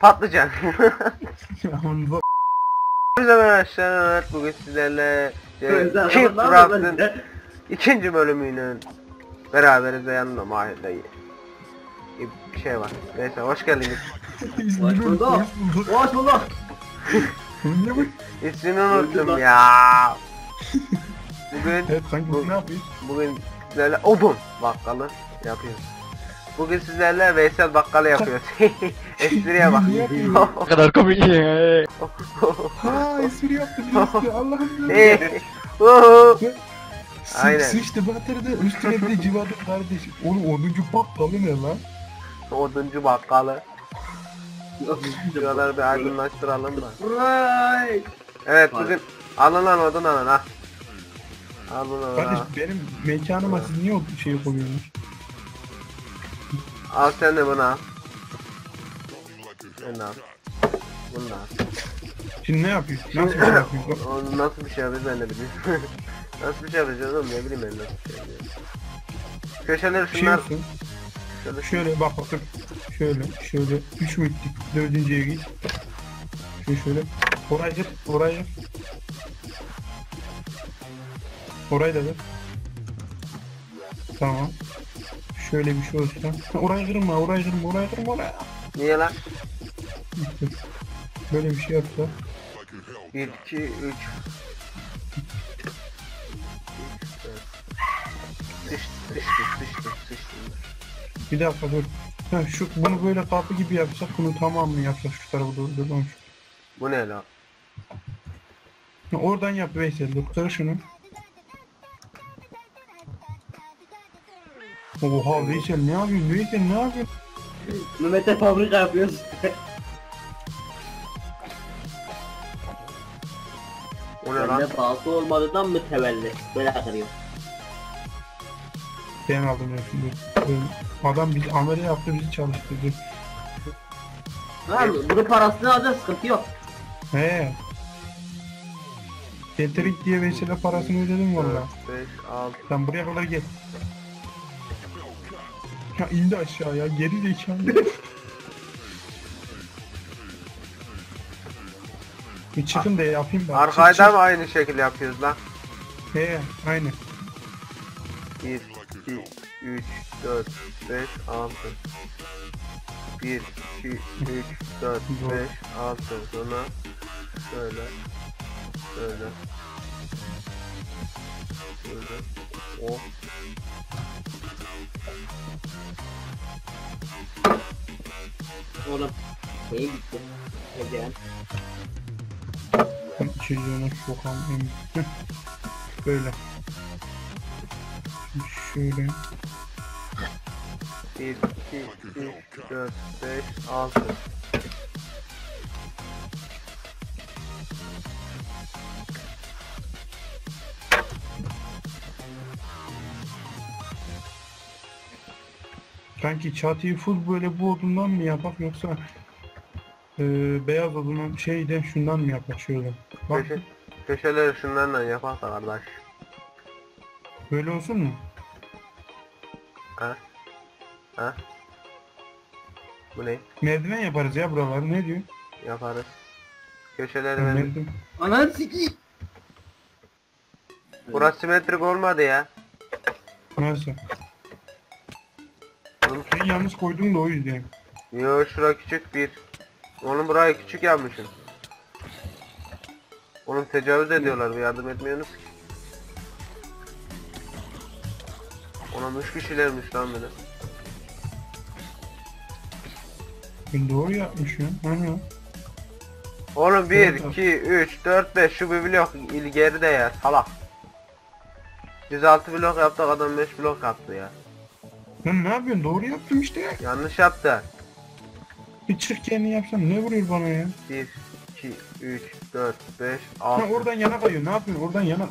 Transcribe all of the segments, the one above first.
Patlıcan. Merhaba arkadaşlar evet bugün sizlerle Craft'ın bence. ikinci bölümünün beraberiz ve yanımda Mahir dayı. Bir şey var. Neyse hoş geldiniz. Hoş bulduk. Hoş bulduk. İsmini unuttum ya. Bugün Evet sanki Bu- ne yapıyoruz? bugün sizlerle odun bakkalı yapıyoruz. Bugün sizlerle Veysel bakkalı yapıyoruz. Espriye bak. Ne kadar komik ya. Ha espri yaptı birisi Allah'ım ya. Aynen. Sıçtı batırdı üstüne bir de civadı kardeşim. Oğlum oduncu bakkalı ne lan? Oduncu bakkalı. Şuraları bir aydınlaştıralım da. Right. Evet bugün alın lan odun alın ha. Alın alın ha. Kardeş benim mekanıma siz niye o şey koyuyorsunuz? Al sen de bunu al. Sen de al. Bunu da al. Şimdi ne yapıyorsun? Nasıl bir şey yapıyorsun? O nasıl bir şey yapacağız ben de bilmiyorum. nasıl bir şey yapacağız oğlum ne bileyim ben nasıl bir şey yapacağız. Köşeleri Şey şunlar. yapsın. Şöyle, Şöyle bak bakın. Şöyle şöyle. Üç mü gittik? Dördüncüye git. Şöyle şöyle. Oraya git. Oraya git. Orayı da ver. Tamam. Şöyle bir şey olsun. Orayı kırma, orayı kırma, orayı kırma, oraya. Niye lan? Böyle bir şey yapsa. 1, 2, 3. Sıçtı, sıçtı, sıçtı, sıçtı. Bir dakika dur. Ha, şu bunu böyle kapı gibi yapsak bunu tamamını yapsak şu tarafa doğru lan şu. Bu ne lan? Ha, Oradan yap Veysel kır şunu. Oha Veysel ne yapıyorsun Veysel ne yapıyorsun? Mehmet'e fabrika yapıyoruz. O ne lan? Bende balta olmadığından mı tevelli? Böyle kırıyor. Ben aldım ya şimdi. Ee, Adam biz amele yaptı bizi çalıştırdı. Lan bunun parasını alacağız sıkıntı yok. He. Catering diye Veysel'e parasını ödedim 4, valla. 5, 6. Sen buraya kadar gel. Ya indi aşağıya geri zekalı. Bir çıkın da yapayım ben. Arkayda Çık, mı aynı şekilde yapıyoruz lan? He aynı. 1, 2, 3, 4, 5, 6. 1, 2, 3, 4, 5, 6. Sonra şöyle. Şöyle. Şöyle. Oh. Oğlum. Şey gitti. Eceğim. Çocuğuna sokağım en. Böyle. Şöyle. 1, 2, 3, 4, 5, 6. Kanki çatıyı full böyle bu odundan mı yapak yoksa e, beyaz odunun şeyden şundan mı yapak şöyle. Bak Köşe, köşeleri şunlarla yapak da kardeş. böyle olsun mu? Ha? Ha? Bu ne? Merdiven yaparız ya buraları ne diyor? Yaparız. Köşeleri ben... Merdiven. Ananı. Burası simetrik olmadı ya. Nasıl? Oğlum, Ben yanlış koydum da o yüzden. Yo şura küçük bir. Oğlum burayı küçük yapmışım. Oğlum tecavüz ediyorlar bir yardım etmiyorsunuz ki. Üç kişilermiş lan beni. Ben doğru yapmışım. Hani Oğlum 1, Evet, 2, 3, 4, 5 şu bir blok il geride ya salak. Biz 6 blok yaptık adam 5 blok yaptı ya. Lan ne yapıyorsun? Doğru yaptım işte. Yanlış yaptı. Bir çık kendini yapsam ne vuruyor bana ya? 1, 2, 3, 4, 5, Ha 6. oradan yana kayıyor. Ne yapıyorsun? Oradan yana.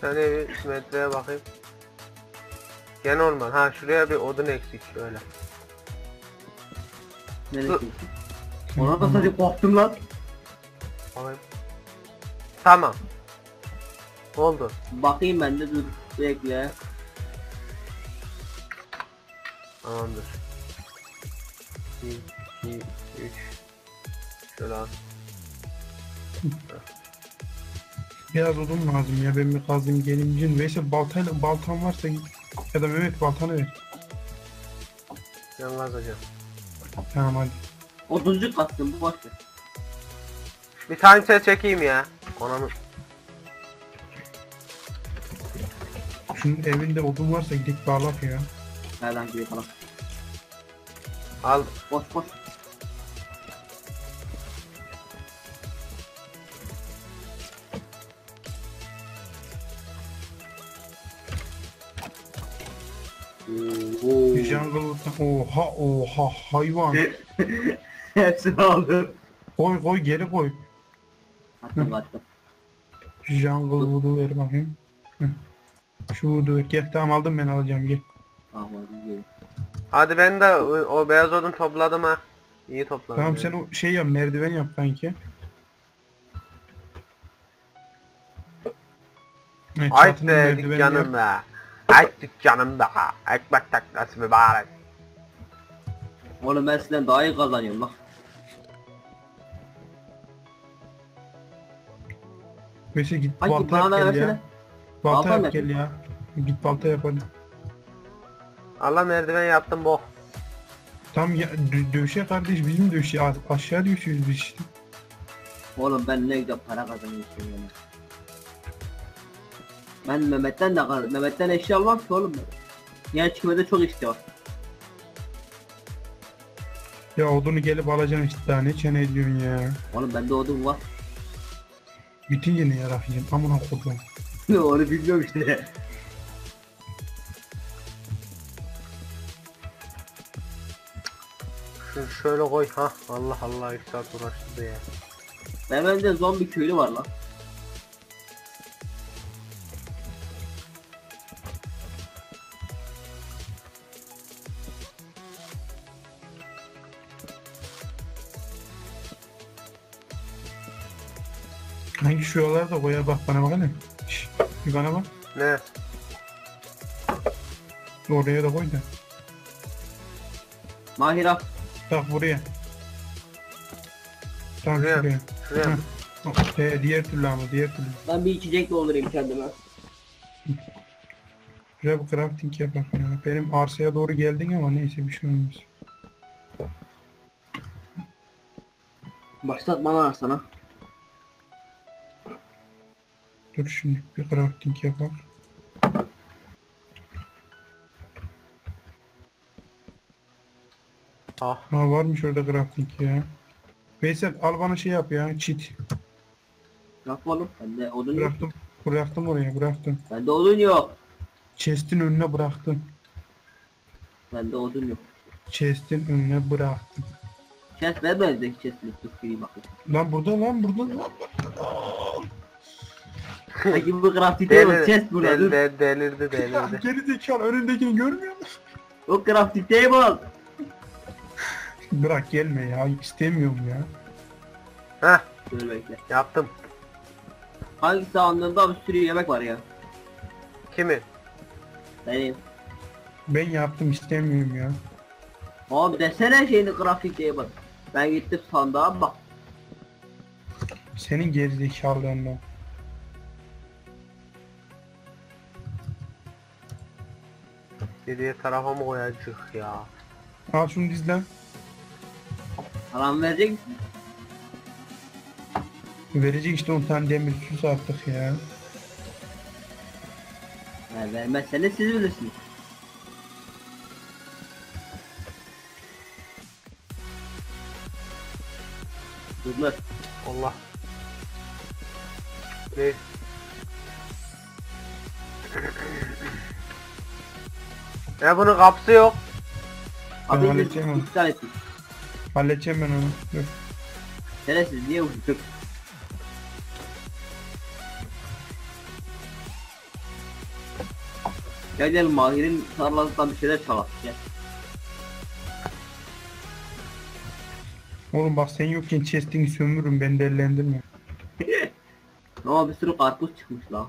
Sen evi metreye bakayım. Gene orman. Ha şuraya bir odun eksik şöyle. Neresi? Ona da sadece korktum lan. Bakayım. Tamam. Oldu. Bakayım ben de dur. Bekle. Tamamdır. 1, 2, 3. Şöyle al. Biraz odun lazım ya ben bir kazayım geleyim. Cin Veysel baltayla baltan varsa git. Ya da Mehmet baltanı ver. Ben kazacağım. Tamam hadi. Oduncu kastım bu boş ver. Bir tane ses çekeyim ya. Ananı. Şunun evinde odun varsa gidip bağlak ya. Nereden gibi falan. Al. Boş boş. Oo. Jungle oha oha hayvan. Hepsini aldım. koy koy geri koy. Attım kaçtım. Jungle Wood'u ver bakayım. Hı. Şu Wood'u ver. Gel tamam aldım ben alacağım gel. Tamam hadi ben de o, o beyaz odun topladım ha. İyi topladım. Tamam sen o şey yap merdiven yap kanki. Evet, Ay be dükkanım be. Ay dükkanım be. Ekmek taklası mübarek. Oğlum ben sizden daha iyi kazanıyorum bak. Mesela git Hadi balta bana yap gel versene. ya. Balta Balta yap gel ya. Git balta yap hadi. Allah merdiven yaptım bu. Tam ya dö- dövüşe kardeş bizim dövüşe aşağı düşüyoruz biz işte. Oğlum ben ne güzel para kazanıyorum. Ben Mehmet'ten de Mehmet'ten eşya almam ki oğlum ben. Genç kümede çok işte var. Ya odunu gelip alacaksın işte daha ne çene ediyorsun ya. Oğlum bende odun var. Bitince ne yarakayım amına kodum. Onu bilmiyorum işte. Şunu şöyle koy ha. Allah Allah 2 saat uğraştı ya. Benim evimde zombi köylü var lan. Hangi şu yollar da koyar bak bana bak hele. Şşş, bir bana bak. Ne? Oraya da koy da. Mahir al. Bak buraya. Tamam Buraya. şuraya. Şuraya mı? Hı. Ee, diğer türlü ama diğer türlü. Ben bir içecek doldurayım kendime. Şuraya bir crafting yapak ya. Benim arsaya doğru geldin ama neyse bir şey olmaz. Başlat bana sana. Dur şimdi bir crafting yapak. Ah. Ha varmış orada crafting ya. Veysel al bana şey yap ya cheat. Yapma oğlum. Bende odun yok. Bıraktım. Bıraktım oraya bıraktım. Bende odun yok. Chest'in önüne bıraktım. Bende odun yok. Chest'in önüne bıraktım. Chest ver bendeki chest'ini dur gireyim bakayım. Lan burada lan burada lan. Bu crafting table Delir, chest burada del, dur. del, delirdi Ya delirdi. geri zekalı önündekini görmüyor musun? O crafting table. Bırak gelme ya istemiyorum ya. Heh Dur bekle. yaptım. Hangi sandığında bir sürü yemek var ya. Kimi? Benim. Ben yaptım istemiyorum ya. Abi desene şeyini grafik diye bak. Ben gittim sandığa bak. Senin geri zekalığından. Geriye tarafa mı koyacak ya? Al şunu diz lan. Param verecek misin? Verecek işte 10 tane demir sus artık ya. Ha, vermezseniz siz bilirsiniz. Dur. Allah. Ne? Ya bunun kapısı yok. Ben Abi halledeceğim onu. iptal ettik. Halledeceğim ben onu. Dur. Şerefsiz niye vurduk? Gel gel Mahir'in tarlasından bir şeyler çalak gel. Oğlum bak sen yokken chest'ini sömürürüm beni dellendirme. Ama bir sürü karpuz çıkmış la.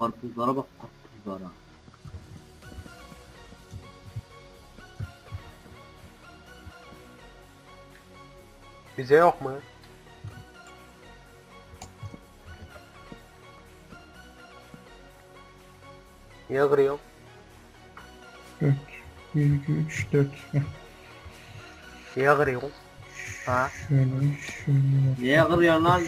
Karpuzlara bak karpuzlara. Bize yok mu? Niye kırıyor? 4, 1, 2, 3, 4. Niye kırıyor? Ha? Şöyle, şöyle. Niye kırıyorsun lan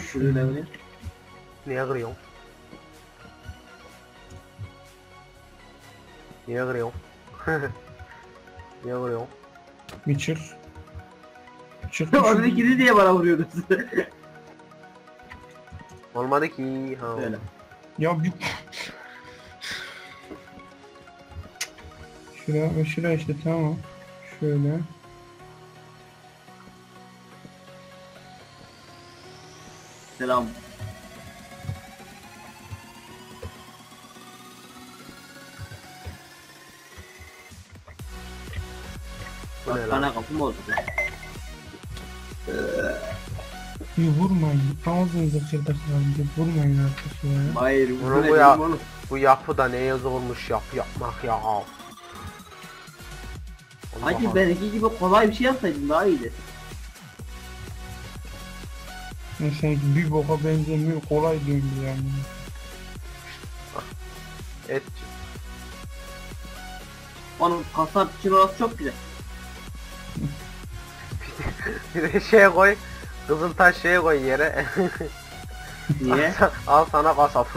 şunun evini? Niye kırıyor? Niye kırıyor? Niye kırıyor? Bir çık. Çık. Orada ikili diye bana vuruyordunuz. Olmadı ki. Ha. Öyle. Ya bir... Şura ve şura işte tamam. Şöyle. Selam. Bak lan? bana kapı mı oldu? Bir vurmayın. Ağzınıza kırdaklarım. Bir vurmayın artık ya. Hayır Bunu bu ne bu ya- oğlum? Bu yapı da neye zormuş yapı yapmak ya. Allah Hacı benimki gibi kolay bir şey yapsaydın daha iyiydi. Ya sanki bir boka benzemiyor. Kolay döndü yani. Et. Onun kasap için orası çok güzel. Şeye koy. Kızıl taş şeye koy yere. Niye? Al sana kasap.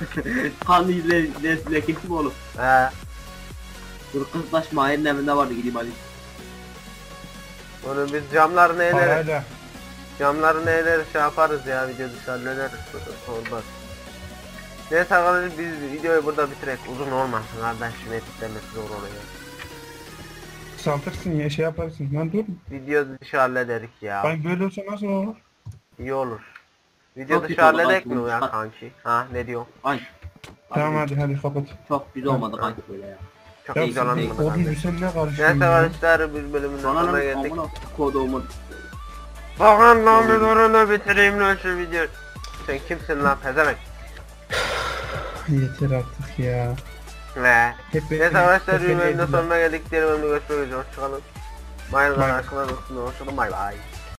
kan izle, le, lekesi mi oğlum? He. Dur kızlaş Mahir'in evinde vardı gideyim hadi. Onu biz camları neyle Parayla. camları neyle şey yaparız ya video dışı hallederiz. Olmaz. Neyse arkadaşlar biz videoyu burada bitirek uzun olmasın kardeşim editlemesi zor oluyor. Kısaltırsın ya şey yaparsın. Lan dur. Video dışı hallederik ya. Ben böyle olsa nasıl olur? İyi olur. Video Çok dışı oldu kanki, mi ya kanki? Ha ne diyor? Ay. Tamam hadi hadi kapat. Çok güzel olmadı kanki böyle ya. Çok iyi dolanmadı oduncu kanki. sen ne Neyse karışıyorsun ya? arkadaşlar bir bölümün sonuna Ananın geldik. amına koduğumun. Bakın lan bir durun bitireyim lan şu videoyu. Sen kimsin lan pezevenk? Yeter artık ya. Ne? Hep Neyse arkadaşlar bölümün beni sonuna geldik. Diğer bölümde görüşmek üzere. Hoşçakalın. Mayın arkadaşlar dostum. Hoşçakalın. Bay bay.